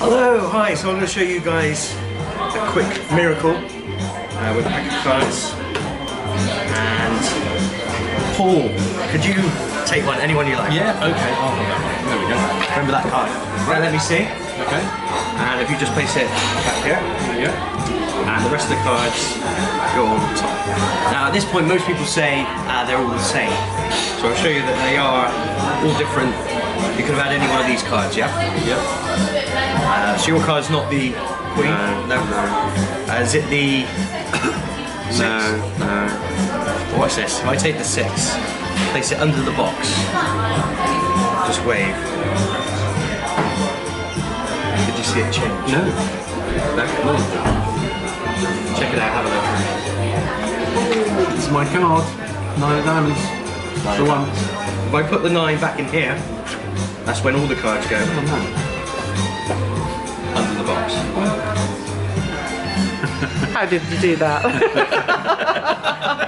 Hello, hi. So I'm going to show you guys a quick miracle uh, with a pack of cards. And Paul, could you take one, anyone you like? Yeah, okay. Oh, there we go. Remember that card? Right, let me see. Okay. And if you just place it back here, Yeah. and the rest of the cards go on top. Now at this point, most people say uh, they're all the same. So I'll show you that they are all different. You could have had any one of these cards, yeah? Yeah. So your card's not the queen? No, Uh, is it the six? No, no. Watch this. If I take the six, place it under the box, just wave. Did you see it change? No. On. Check it out. Have a look. It's my card. Nine of diamonds. The one. If I put the nine back in here, that's when all the cards go Oh, no. How did you do that?